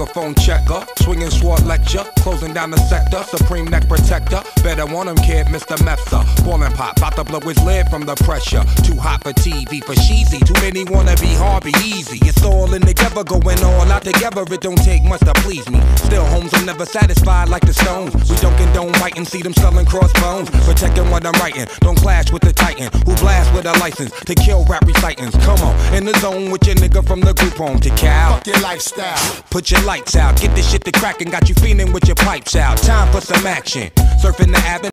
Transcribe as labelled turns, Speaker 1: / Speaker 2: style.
Speaker 1: Microphone checker, swinging sword lecture, closing down the sector, supreme neck protector. Better want him, kid, Mr. Mepsa. Ballin' pop, about to blow his lid from the pressure. Too hot for TV, for cheesy. Too many wanna be hard, be easy. It's all in together, going all out together. It don't take much to please me. Still, homes are never satisfied like the stones. We don't condone writing, see them selling crossbones. Protecting what I'm writing, don't clash with the titan who blast with a license to kill rap recitants. Come on, in the zone with your nigga from the group home to Cal.
Speaker 2: Fuck your lifestyle.
Speaker 1: Put your lights out, get this shit to crackin', got you feeling with your pipes out. Time for some action. Surfing the avenue.